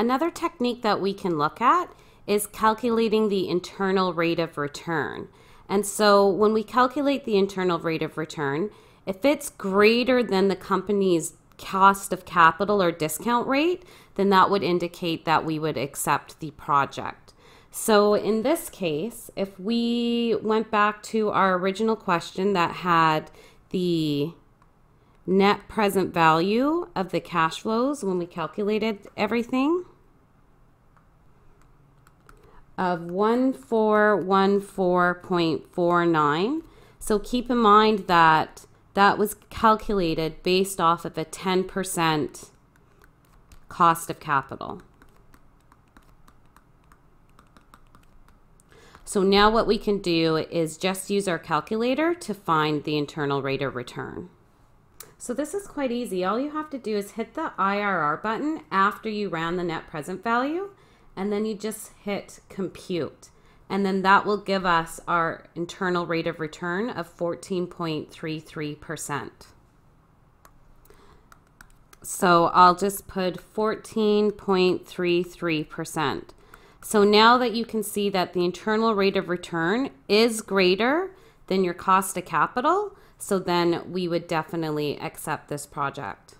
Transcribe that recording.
Another technique that we can look at is calculating the internal rate of return. And so when we calculate the internal rate of return, if it's greater than the company's cost of capital or discount rate, then that would indicate that we would accept the project. So in this case, if we went back to our original question that had the net present value of the cash flows when we calculated everything of 1414.49. So keep in mind that that was calculated based off of a 10% cost of capital. So now what we can do is just use our calculator to find the internal rate of return. So this is quite easy. All you have to do is hit the IRR button after you ran the net present value, and then you just hit compute. And then that will give us our internal rate of return of 14.33%. So I'll just put 14.33%. So now that you can see that the internal rate of return is greater than your cost of capital, so then we would definitely accept this project.